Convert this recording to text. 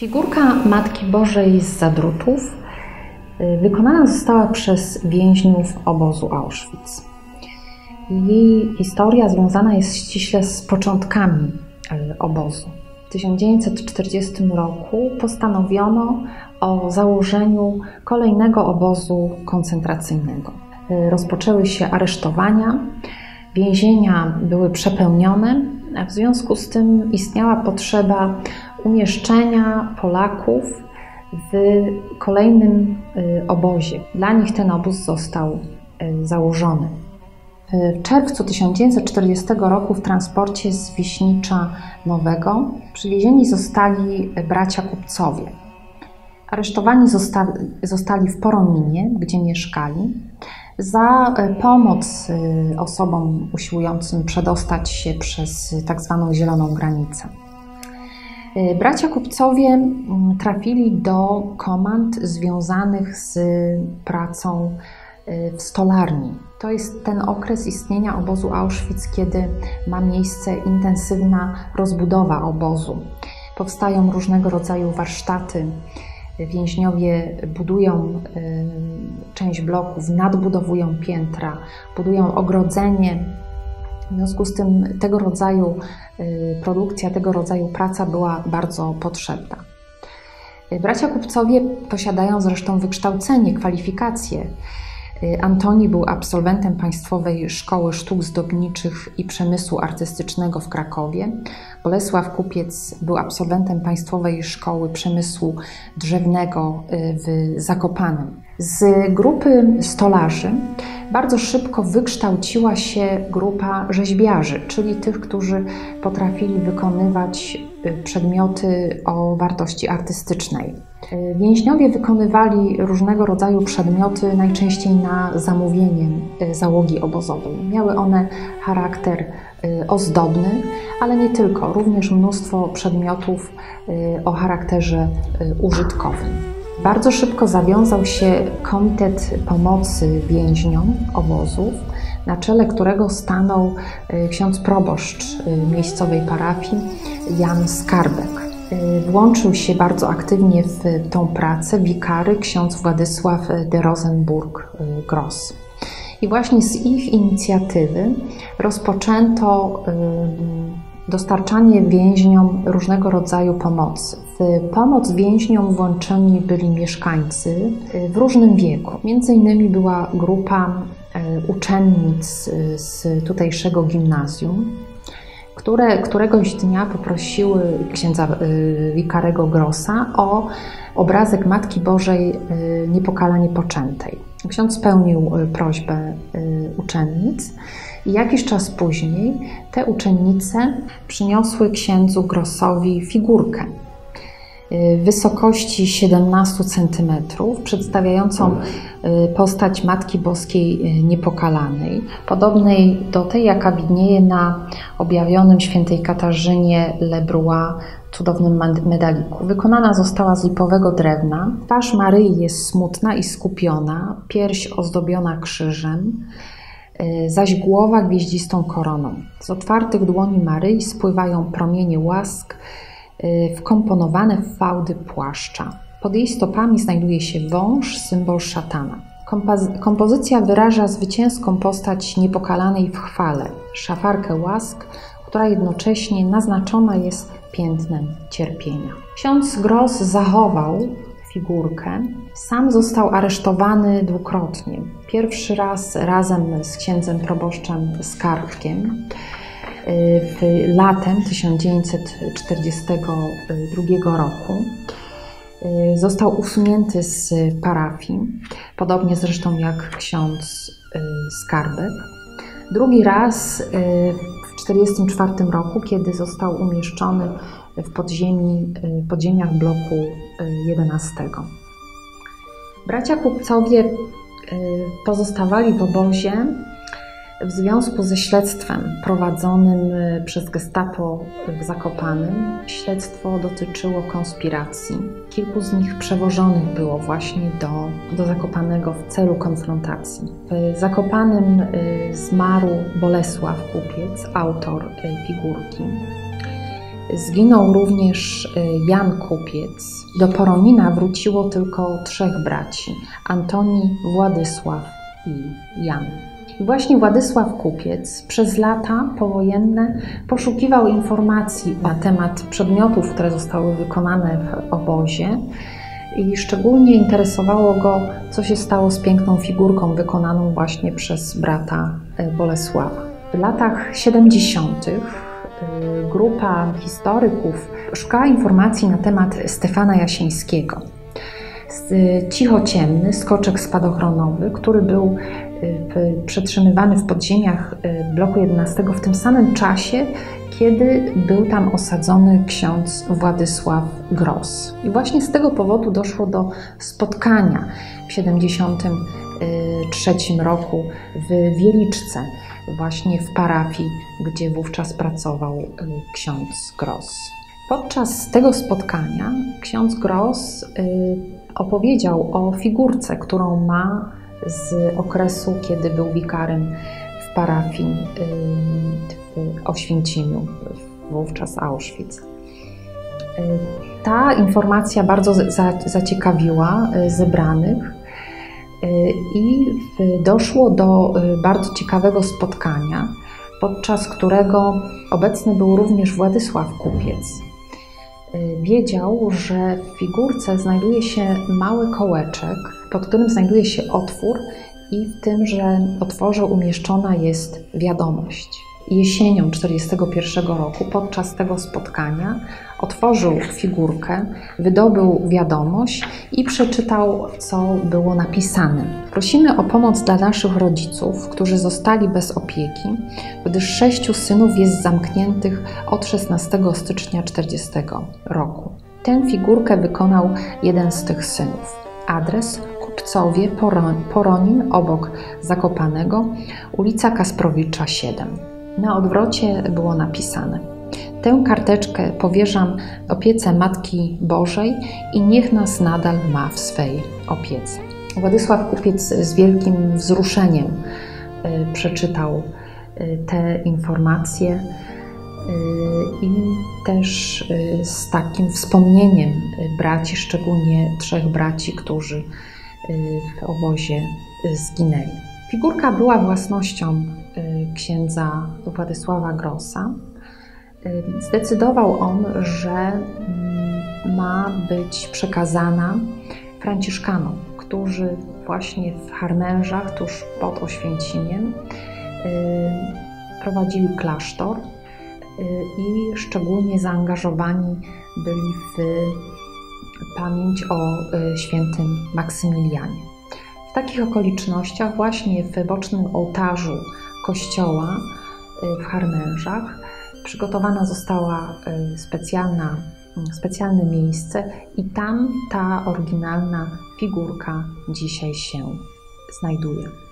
Figurka Matki Bożej z Zadrutów y, wykonana została przez więźniów obozu Auschwitz. Jej historia związana jest ściśle z początkami y, obozu. W 1940 roku postanowiono o założeniu kolejnego obozu koncentracyjnego. Y, rozpoczęły się aresztowania, więzienia były przepełnione, a w związku z tym istniała potrzeba umieszczenia Polaków w kolejnym y, obozie. Dla nich ten obóz został y, założony. W czerwcu 1940 roku w transporcie z Wiśnicza Nowego przywiezieni zostali bracia kupcowie. Aresztowani zostali, w Porominie, gdzie mieszkali, za y, pomoc osobom usiłującym przedostać się przez tak zwaną zieloną granicę. Y, bracia kupcowie mm, trafili do komand związanych z pracą y, w stolarni. To jest ten okres istnienia obozu Auschwitz, kiedy ma miejsce intensywna rozbudowa obozu. Powstają różnego rodzaju warsztaty. Więźniowie budują y, część bloków, nadbudowują piętra, budują ogrodzenie w związku z tym tego rodzaju y, produkcja, tego rodzaju praca była bardzo potrzebna. Y, bracia kupcowie posiadają zresztą wykształcenie, kwalifikacje. Y, Antoni był absolwentem Państwowej Szkoły Sztuk Zdobniczych i Przemysłu Artystycznego w Krakowie. Bolesław Kupiec był absolwentem Państwowej Szkoły Przemysłu Drzewnego w Zakopanem. Z grupy stolarzy bardzo szybko wykształciła się grupa rzeźbiarzy, czyli tych, którzy potrafili wykonywać y, przedmioty o wartości artystycznej. Y, więźniowie wykonywali różnego rodzaju przedmioty, najczęściej na zamówienie y, załogi obozowej. Miały one charakter ozdobny, ale nie tylko, również mnóstwo przedmiotów o charakterze użytkowym. Bardzo szybko zawiązał się Komitet Pomocy Więźniom obozów, na czele którego stanął y, ksiądz proboszcz y, miejscowej parafii Jan Skarbek. Y, włączył się bardzo aktywnie w tą pracę wikary ksiądz Władysław de Rosenburg-Gross. I właśnie z ich inicjatywy rozpoczęto dostarczanie więźniom różnego rodzaju pomocy. W pomoc więźniom włączeni byli mieszkańcy w różnym wieku. Między innymi była grupa uczennic z tutejszego gimnazjum, które któregoś dnia poprosiły księdza e, wikarego Grossa o obrazek Matki Bożej e, niepokalanie poczętej. Ksiądz spełnił prośbę uczennic i jakiś czas później te uczennice przyniosły księdzu Grossowi figurkę y, wysokości 17 cm, przedstawiającą y, postać Matki Boskiej y, Niepokalanej, podobnej do tej, jaka widnieje na objawionym świętej Katarzynie Lebrua cudownym medaliku. Wykonana została z lipowego drewna. Twarz Maryi jest smutna i skupiona, pierś ozdobiona krzyżem, zaś głowa gwieździstą koroną. Z otwartych dłoni Maryi spływają promienie łask wkomponowane w fałdy płaszcza. Pod jej stopami znajduje się wąż, symbol szatana. Kompozycja wyraża zwycięską postać niepokalanej w chwale, szafarkę łask, która jednocześnie naznaczona jest piętnem cierpienia. Ksiądz Gross zachował figurkę. Sam został aresztowany dwukrotnie. Pierwszy raz razem z księdzem proboszczem Skarbkiem y, w latem 1942 roku. Y, został usunięty z parafii, podobnie zresztą jak ksiądz y, Skarbek. Drugi raz w 1944 roku, kiedy został umieszczony w podziemi, y, podziemiach bloku 11. Y, Bracia kupcowie y, pozostawali w obozie w związku ze śledztwem prowadzonym przez Gestapo w Zakopanym. Śledztwo dotyczyło konspiracji. Kilku z nich przewożonych było właśnie do, do Zakopanego w celu konfrontacji. W Zakopanym zmarł Bolesław Kupiec, autor figurki. Zginął również y, Jan Kupiec. Do Poronina wróciło tylko trzech braci: Antoni, Władysław i Jan. Właśnie Władysław Kupiec przez lata powojenne poszukiwał informacji na temat przedmiotów, które zostały wykonane w obozie. I szczególnie interesowało go, co się stało z piękną figurką wykonaną właśnie przez brata y, Bolesława. W latach 70 Y, grupa historyków szukała informacji na temat Stefana Jasińskiego. Cichociemny skoczek spadochronowy, który był y, przetrzymywany w podziemiach y, bloku 11 w tym samym czasie, kiedy był tam osadzony ksiądz Władysław Gross. I właśnie z tego powodu doszło do spotkania w 73 roku w Wieliczce właśnie w parafii, gdzie wówczas pracował y, ksiądz Gross. Podczas tego spotkania ksiądz Gross y, opowiedział o figurce, którą ma z okresu, kiedy był wikarem w parafii y, w Oświęcimiu, wówczas Auschwitz. Ta informacja bardzo zaciekawiła zebranych i doszło do y, bardzo ciekawego spotkania, podczas którego obecny był również Władysław Kupiec. Y, wiedział, że w figurce znajduje się mały kołeczek, pod którym znajduje się otwór, i w tymże otworze umieszczona jest wiadomość jesienią 1941 roku podczas tego spotkania otworzył figurkę, wydobył wiadomość i przeczytał, co było napisane. Prosimy o pomoc dla naszych rodziców, którzy zostali bez opieki, gdyż sześciu synów jest zamkniętych od 16 stycznia 1940 roku. Tę figurkę wykonał jeden z tych synów. Adres Kupcowie, Poronin, obok Zakopanego, ulica Kasprowicza 7. Na odwrocie było napisane: Tę karteczkę powierzam opiece Matki Bożej i niech nas nadal ma w swej opiece. Władysław Kupiec z wielkim wzruszeniem y, przeczytał y, te informacje y, i też z takim wspomnieniem braci, szczególnie trzech braci, którzy w obozie zginęli. Figurka była własnością księdza Władysława Grossa. Y, zdecydował on, że mm, ma być przekazana Franciszkanom, którzy właśnie w Harmężach, tuż pod Oświęcimiem, y, prowadzili klasztor i szczególnie zaangażowani byli w pamięć o świętym Maksymilianie. W takich okolicznościach, właśnie w bocznym ołtarzu kościoła y, w Harmężach, przygotowana została y, specjalna, y, specjalne miejsce i tam ta oryginalna figurka dzisiaj się znajduje.